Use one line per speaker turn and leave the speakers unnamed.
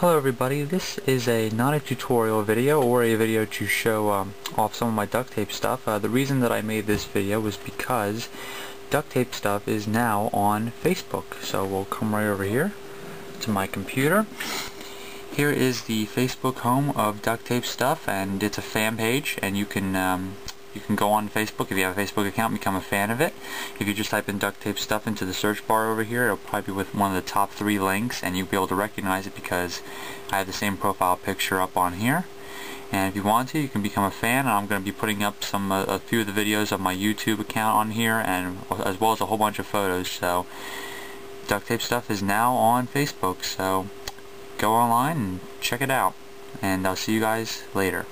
Hello everybody, this is a not a tutorial video or a video to show um, off some of my duct tape stuff. Uh, the reason that I made this video was because duct tape stuff is now on Facebook. So we'll come right over here to my computer. Here is the Facebook home of duct tape stuff and it's a fan page and you can um, you can go on Facebook if you have a Facebook account become a fan of it. If you just type in duct tape stuff into the search bar over here, it'll probably be with one of the top three links and you'll be able to recognize it because I have the same profile picture up on here. And if you want to, you can become a fan. And I'm going to be putting up some uh, a few of the videos of my YouTube account on here and as well as a whole bunch of photos. So duct tape stuff is now on Facebook. So go online and check it out. And I'll see you guys later.